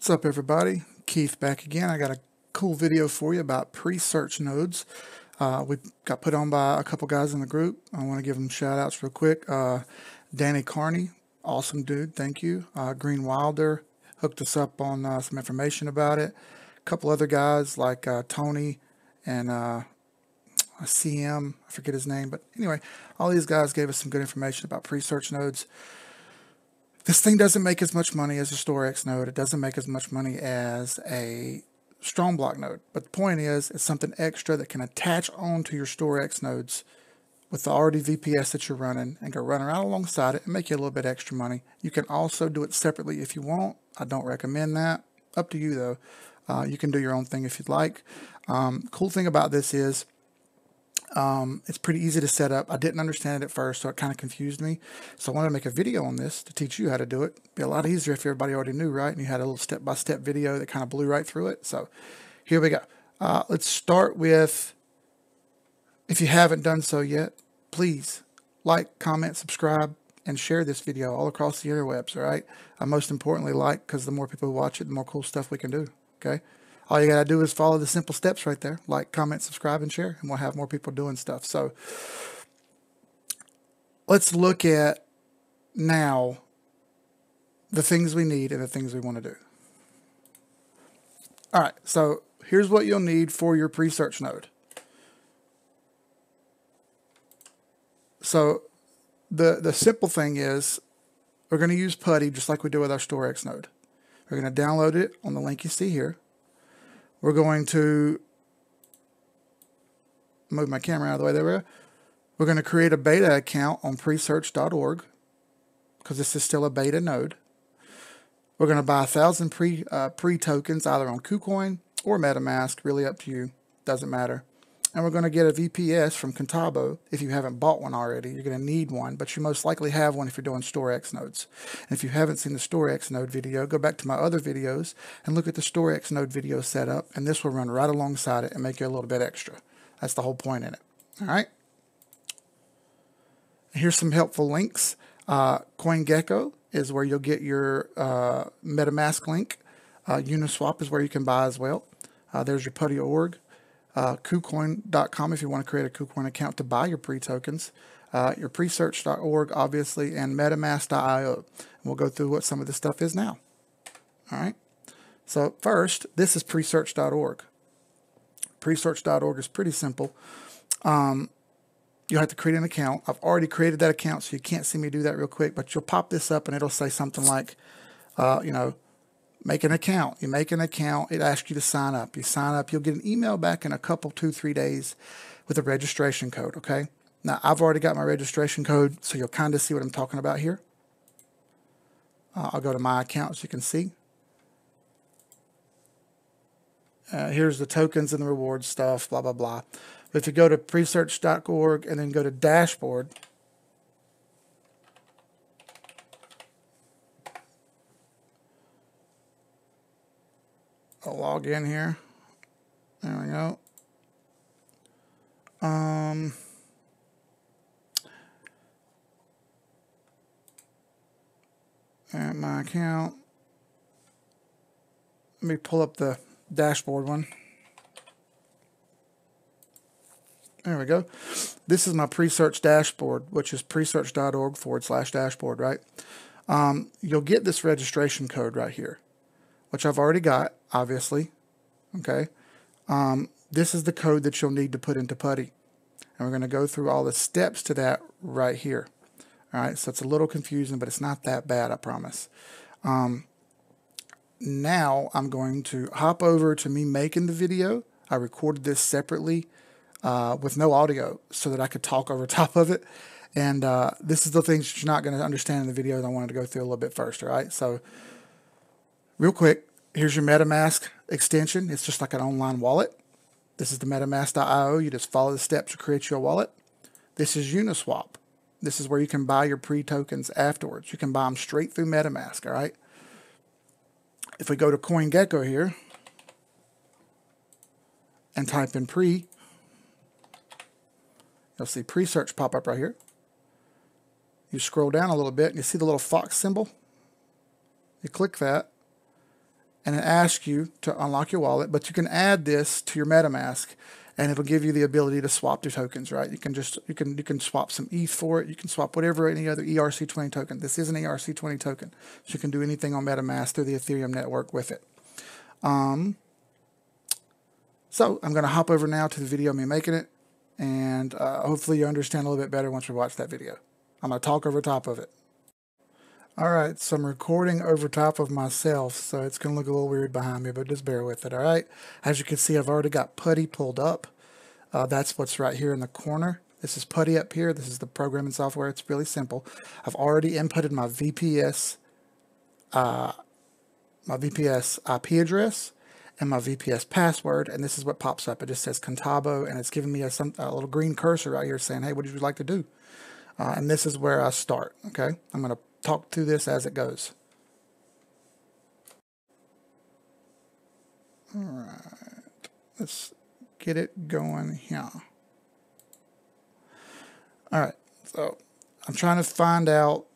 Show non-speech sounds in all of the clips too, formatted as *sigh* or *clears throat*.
What's up everybody? Keith back again. I got a cool video for you about Presearch nodes. Uh, we got put on by a couple guys in the group. I want to give them shout outs real quick. Uh, Danny Carney, awesome dude, thank you. Uh, Green Wilder hooked us up on uh, some information about it. A couple other guys like uh, Tony and uh, CM, I forget his name, but anyway, all these guys gave us some good information about Presearch nodes. This thing doesn't make as much money as a StorX node. It doesn't make as much money as a StrongBlock node. But the point is, it's something extra that can attach onto your StorX nodes with the already VPS that you're running and go run around alongside it and make you a little bit extra money. You can also do it separately if you want. I don't recommend that. Up to you though. Uh, you can do your own thing if you'd like. Um, cool thing about this is um, it's pretty easy to set up. I didn't understand it at first, so it kind of confused me. So I wanted to make a video on this to teach you how to do it. It'd be a lot easier if everybody already knew, right? And you had a little step-by-step -step video that kind of blew right through it. So here we go. Uh, let's start with, if you haven't done so yet, please like, comment, subscribe, and share this video all across the interwebs, all right? Uh, most importantly, like, because the more people watch it, the more cool stuff we can do, okay? All you got to do is follow the simple steps right there like comment subscribe and share and we'll have more people doing stuff. So let's look at now the things we need and the things we want to do. All right so here's what you'll need for your Presearch node. So the the simple thing is we're going to use putty just like we do with our StorX node. We're going to download it on the link you see here we're going to move my camera out of the way there. We go. We're going to create a beta account on presearch.org because this is still a beta node. We're going to buy a thousand pre uh, pre tokens either on KuCoin or MetaMask, really up to you. Doesn't matter and we're going to get a VPS from Contabo. If you haven't bought one already, you're going to need one, but you most likely have one if you're doing StorX nodes. And if you haven't seen the StorX node video, go back to my other videos and look at the StorX node video setup, and this will run right alongside it and make you a little bit extra. That's the whole point in it. All right. Here's some helpful links. Uh, CoinGecko is where you'll get your uh, MetaMask link. Uh, Uniswap is where you can buy as well. Uh, there's your putty org uh, KuCoin.com if you want to create a KuCoin account to buy your pre-tokens, uh, your presearch.org, obviously, and metamask.io. We'll go through what some of this stuff is now. All right. So first, this is presearch.org. Presearch.org is pretty simple. Um, you'll have to create an account. I've already created that account, so you can't see me do that real quick, but you'll pop this up and it'll say something like, uh, you know, make an account. You make an account, it asks you to sign up. You sign up, you'll get an email back in a couple, two, three days with a registration code, okay? Now, I've already got my registration code, so you'll kind of see what I'm talking about here. Uh, I'll go to my account so you can see. Uh, here's the tokens and the rewards stuff, blah, blah, blah. But if you go to presearch.org and then go to dashboard, I'll log in here. There we go. Um, and my account. Let me pull up the dashboard one. There we go. This is my Presearch dashboard, which is presearch.org forward slash dashboard, right? Um, you'll get this registration code right here which I've already got, obviously. Okay. Um, this is the code that you'll need to put into Putty. And we're going to go through all the steps to that right here. All right, so it's a little confusing, but it's not that bad, I promise. Um, now I'm going to hop over to me making the video. I recorded this separately uh, with no audio so that I could talk over *laughs* top of it. And uh, this is the things you're not going to understand in the video that I wanted to go through a little bit first, all right? So Real quick, here's your MetaMask extension. It's just like an online wallet. This is the metamask.io. You just follow the steps to create your wallet. This is Uniswap. This is where you can buy your pre-tokens afterwards. You can buy them straight through MetaMask, all right? If we go to CoinGecko here and type in pre, you'll see Presearch pop up right here. You scroll down a little bit and you see the little fox symbol. You click that and it asks you to unlock your wallet, but you can add this to your MetaMask and it'll give you the ability to swap your tokens, right? You can just, you can, you can swap some ETH for it. You can swap whatever, any other ERC20 token. This is an ERC20 token. So you can do anything on MetaMask through the Ethereum network with it. Um, so I'm going to hop over now to the video of me making it. And uh, hopefully you understand a little bit better once we watch that video. I'm going to talk over top of it. All right, so I'm recording over top of myself, so it's going to look a little weird behind me, but just bear with it, all right? As you can see, I've already got Putty pulled up. Uh, that's what's right here in the corner. This is Putty up here. This is the programming software. It's really simple. I've already inputted my VPS, uh, my VPS IP address and my VPS password, and this is what pops up. It just says Contabo, and it's giving me a, some, a little green cursor right here saying, hey, what would you like to do? Uh, and this is where I start, okay? I'm going to talk through this as it goes. All right, let's get it going here. All right, so I'm trying to find out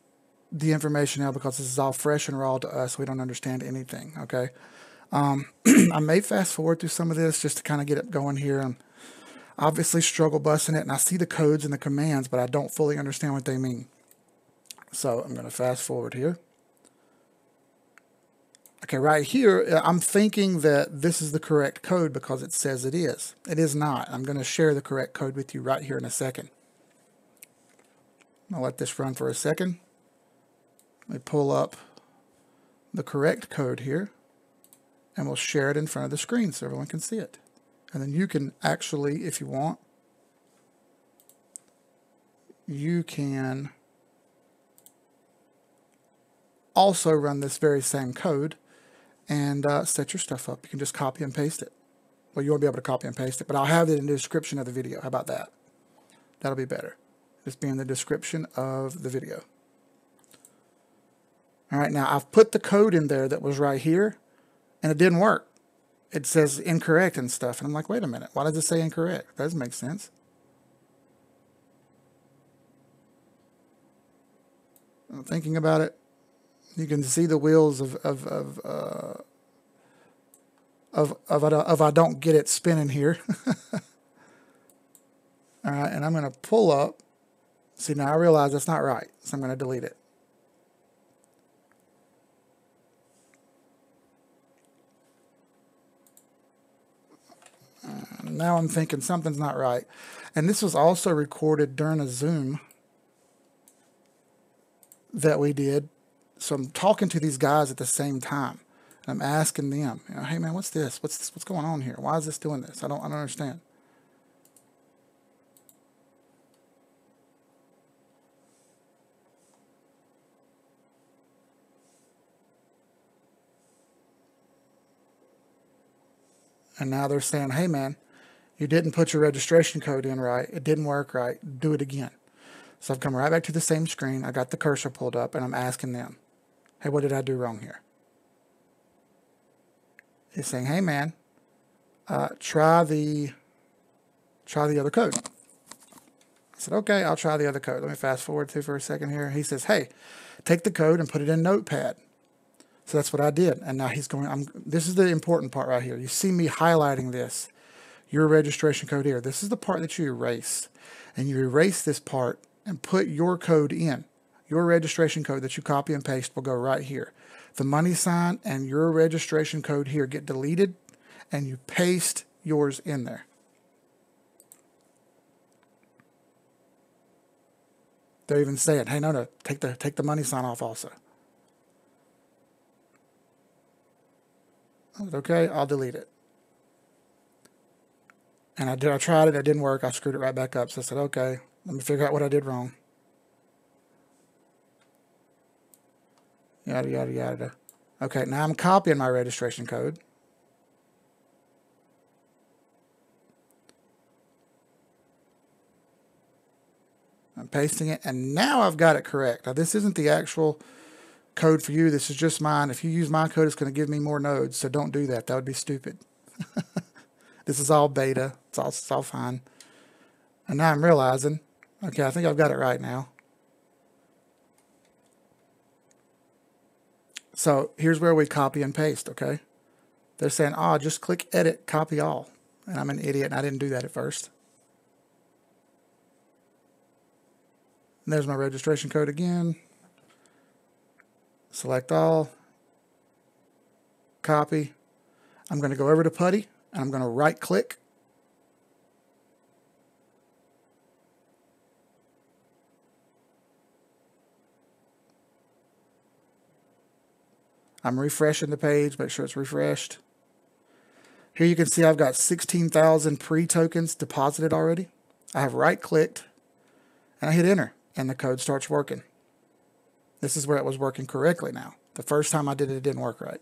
the information now because this is all fresh and raw to us. We don't understand anything, okay? Um, *clears throat* I may fast forward through some of this just to kind of get it going here. I'm obviously struggle busting it, and I see the codes and the commands, but I don't fully understand what they mean. So I'm going to fast forward here. Okay, right here, uh, I'm thinking that this is the correct code because it says it is. It is not. I'm going to share the correct code with you right here in a second. I'll let this run for a second. Let me pull up the correct code here and we'll share it in front of the screen so everyone can see it. And then you can actually, if you want, you can also run this very same code and uh, set your stuff up. You can just copy and paste it. Well, you won't be able to copy and paste it, but I'll have it in the description of the video. How about that? That'll be better. Just be in the description of the video. All right, now I've put the code in there that was right here, and it didn't work. It says incorrect and stuff. And I'm like, wait a minute, why does it say incorrect? That doesn't make sense. I'm thinking about it, you can see the wheels of of of uh, of of, of I don't get it spinning here. *laughs* All right, and I'm going to pull up. See, now I realize that's not right, so I'm going to delete it. Uh, now I'm thinking something's not right. And this was also recorded during a Zoom that we did so I'm talking to these guys at the same time. And I'm asking them, you know, hey man, what's this? What's this? What's going on here? Why is this doing this? I don't, I don't understand. And now they're saying, hey man, you didn't put your registration code in right. It didn't work right. Do it again. So I've come right back to the same screen. I got the cursor pulled up and I'm asking them, hey, what did I do wrong here? He's saying, hey, man, uh, try the try the other code. I said, okay, I'll try the other code. Let me fast forward to for a second here. He says, hey, take the code and put it in Notepad. So that's what I did. And now he's going, I'm, this is the important part right here. You see me highlighting this, your registration code here. This is the part that you erase. And you erase this part and put your code in your registration code that you copy and paste will go right here. The money sign and your registration code here get deleted and you paste yours in there. They're even saying, hey, no, no, take the, take the money sign off also. okay, I'll delete it. And I did, I tried it, it didn't work. I screwed it right back up. So I said, okay, let me figure out what I did wrong. Yada, yada, yada. Okay, now I'm copying my registration code. I'm pasting it, and now I've got it correct. Now, this isn't the actual code for you. This is just mine. If you use my code, it's going to give me more nodes, so don't do that. That would be stupid. *laughs* this is all beta. It's all, it's all fine. And now I'm realizing, okay, I think I've got it right now. So here's where we copy and paste, okay? They're saying, oh, just click edit, copy all. And I'm an idiot and I didn't do that at first. And there's my registration code again. Select all. Copy. I'm going to go over to Putty and I'm going to right click. I'm refreshing the page, make sure it's refreshed. Here you can see I've got 16,000 pre-tokens deposited already. I have right clicked and I hit enter and the code starts working. This is where it was working correctly now. The first time I did it, it didn't work right.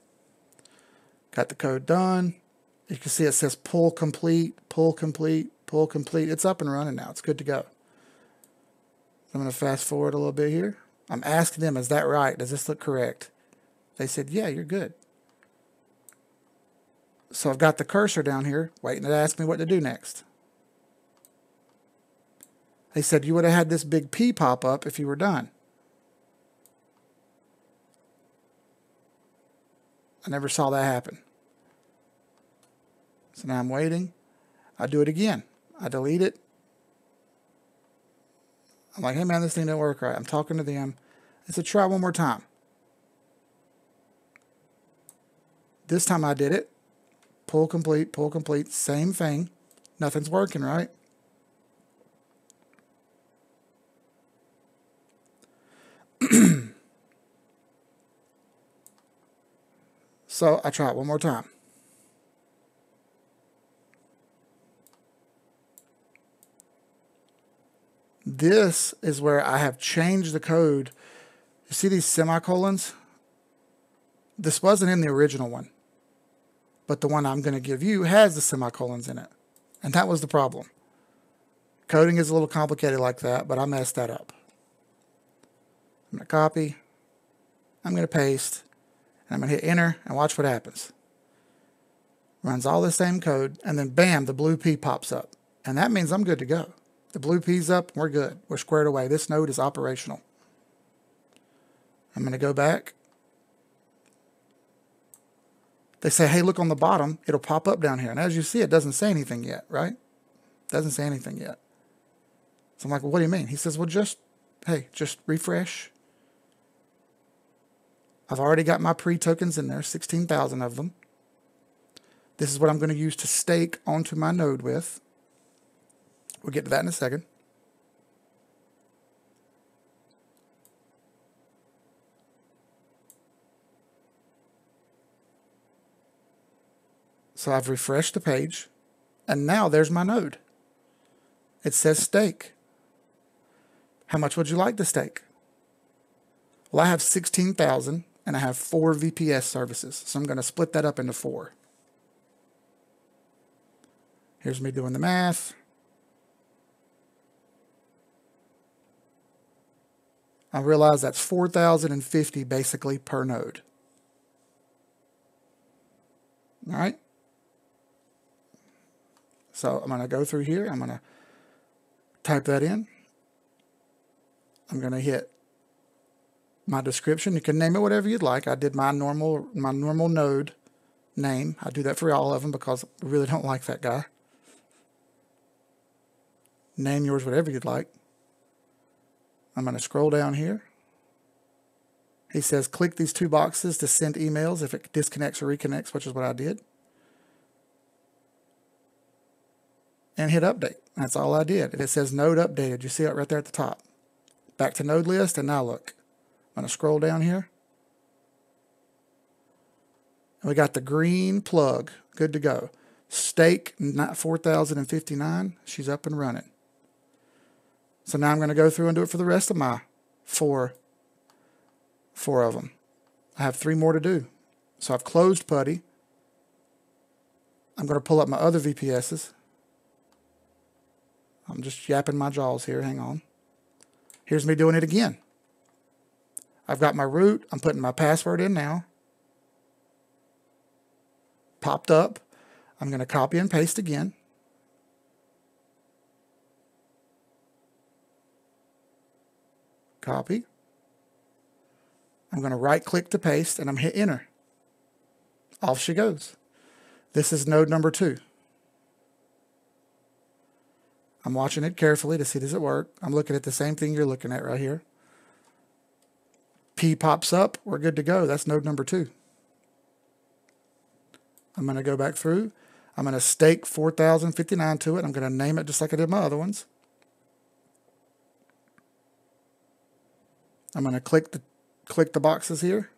Got the code done. You can see it says pull complete, pull complete, pull complete. It's up and running now. It's good to go. I'm going to fast forward a little bit here. I'm asking them, is that right? Does this look correct? They said, yeah, you're good. So I've got the cursor down here waiting to ask me what to do next. They said you would have had this big P pop up if you were done. I never saw that happen. So now I'm waiting. I do it again. I delete it. I'm like, hey man, this thing didn't work right. I'm talking to them. I said, try one more time. This time I did it. Pull complete, pull complete, same thing. Nothing's working, right? *clears throat* so I try it one more time. This is where I have changed the code. You see these semicolons? This wasn't in the original one, but the one I'm going to give you has the semicolons in it. And that was the problem. Coding is a little complicated like that, but I messed that up. I'm going to copy. I'm going to paste. And I'm going to hit enter and watch what happens. Runs all the same code, and then bam, the blue P pops up. And that means I'm good to go. The blue P's up, we're good. We're squared away. This node is operational. I'm going to go back. They say, hey, look on the bottom. It'll pop up down here. And as you see, it doesn't say anything yet, right? Doesn't say anything yet. So I'm like, well, what do you mean? He says, well, just, hey, just refresh. I've already got my pre-tokens in there, 16,000 of them. This is what I'm going to use to stake onto my node with. We'll get to that in a second. So I've refreshed the page, and now there's my node. It says stake. How much would you like to stake? Well, I have 16,000 and I have four VPS services. So I'm going to split that up into four. Here's me doing the math. I realize that's 4,050 basically per node. All right. So I'm going to go through here. I'm going to type that in. I'm going to hit my description. You can name it whatever you'd like. I did my normal my normal node name. I do that for all of them because I really don't like that guy. Name yours whatever you'd like. I'm going to scroll down here. He says, click these two boxes to send emails if it disconnects or reconnects, which is what I did. And hit update. That's all I did. It says node updated. You see it right there at the top. Back to node list, and now look. I'm going to scroll down here. And we got the green plug. Good to go. Stake 4059. She's up and running. So now I'm going to go through and do it for the rest of my four, four of them. I have three more to do. So I've closed Putty. I'm going to pull up my other VPSs. I'm just yapping my jaws here. Hang on. Here's me doing it again. I've got my root. I'm putting my password in now. Popped up. I'm going to copy and paste again. Copy. I'm going to right click to paste and I'm hit enter. Off she goes. This is node number two. I'm watching it carefully to see does it work. I'm looking at the same thing you're looking at right here. P pops up, we're good to go. That's node number two. I'm going to go back through. I'm going to stake 4059 to it. I'm going to name it just like I did my other ones. I'm going to click the click the boxes here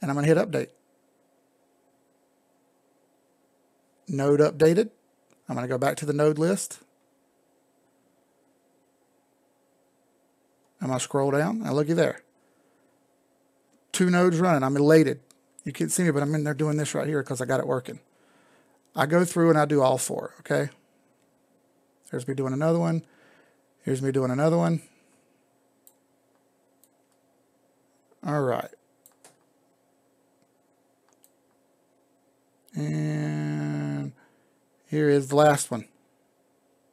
and I'm going to hit update. Node updated. I'm going to go back to the node list. I'm going to scroll down and look at there. Two nodes running. I'm elated. You can't see me, but I'm in there doing this right here because I got it working. I go through and I do all four, okay? There's me doing another one. Here's me doing another one. All right. And here is the last one.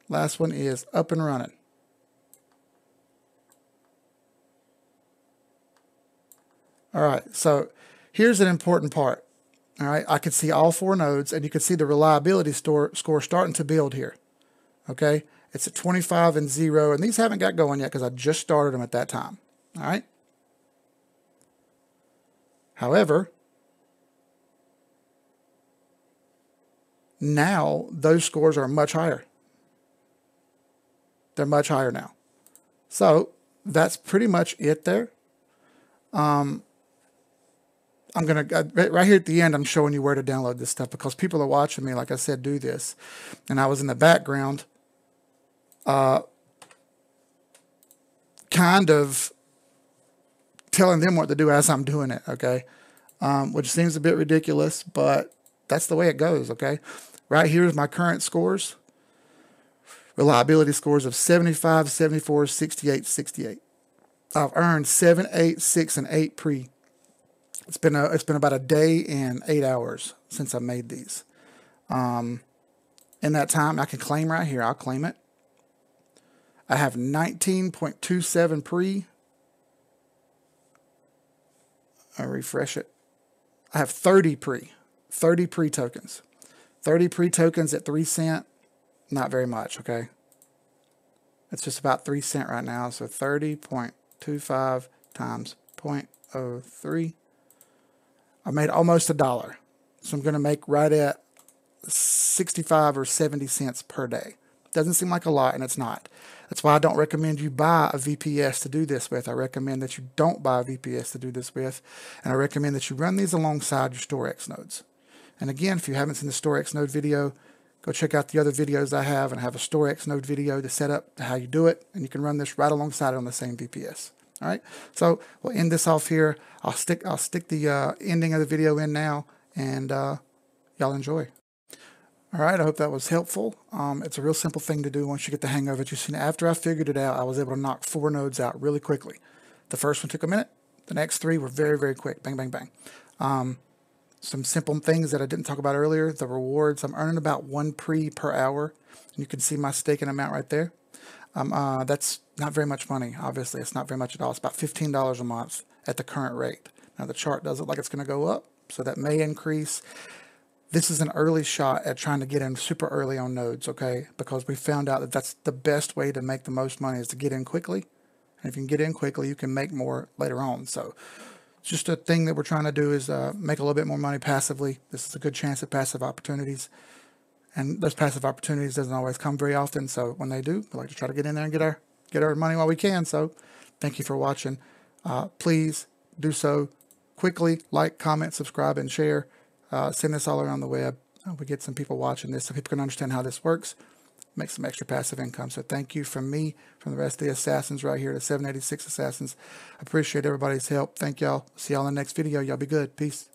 Last one is up and running. All right, so here's an important part. All right, I can see all four nodes, and you can see the reliability store, score starting to build here. Okay, it's at 25 and 0, and these haven't got going yet because I just started them at that time. All right. However, now those scores are much higher. They're much higher now. So that's pretty much it there. Um, I'm going to, uh, right here at the end, I'm showing you where to download this stuff because people are watching me, like I said, do this. And I was in the background, uh, kind of telling them what to do as I'm doing it, okay? Um, which seems a bit ridiculous, but that's the way it goes, okay? Right here is my current scores. Reliability scores of 75, 74, 68, 68. I've earned 7, 8, 6, and 8 pre it's been a, it's been about a day and eight hours since I made these. Um, in that time, I can claim right here. I'll claim it. I have 19.27 pre. I refresh it. I have 30 pre, 30 pre tokens, 30 pre tokens at three cent. Not very much. Okay. It's just about three cent right now. So 30.25 times 0.03 I made almost a dollar. So I'm going to make right at 65 or 70 cents per day. Doesn't seem like a lot, and it's not. That's why I don't recommend you buy a VPS to do this with. I recommend that you don't buy a VPS to do this with, and I recommend that you run these alongside your StorX nodes. And again, if you haven't seen the StorX node video, go check out the other videos I have and I have a StorX node video to set up to how you do it, and you can run this right alongside it on the same VPS. All right, so we'll end this off here. I'll stick I'll stick the uh, ending of the video in now, and uh, y'all enjoy. All right, I hope that was helpful. Um, it's a real simple thing to do once you get the hang of it. You see, after I figured it out, I was able to knock four nodes out really quickly. The first one took a minute. The next three were very, very quick. Bang, bang, bang. Um, some simple things that I didn't talk about earlier. The rewards. I'm earning about one pre per hour. You can see my staking amount right there. Um, uh, that's not very much money, obviously. It's not very much at all. It's about $15 a month at the current rate. Now, the chart does look like it's going to go up, so that may increase. This is an early shot at trying to get in super early on nodes, okay? Because we found out that that's the best way to make the most money is to get in quickly. And if you can get in quickly, you can make more later on. So it's just a thing that we're trying to do is uh, make a little bit more money passively. This is a good chance at passive opportunities. And those passive opportunities doesn't always come very often. So when they do, we like to try to get in there and get our get our money while we can. So thank you for watching. Uh, please do so quickly. Like, comment, subscribe, and share. Uh, send this all around the web. Uh, we get some people watching this so people can understand how this works. Make some extra passive income. So thank you from me, from the rest of the assassins right here, the 786 assassins. I appreciate everybody's help. Thank y'all. See y'all in the next video. Y'all be good. Peace.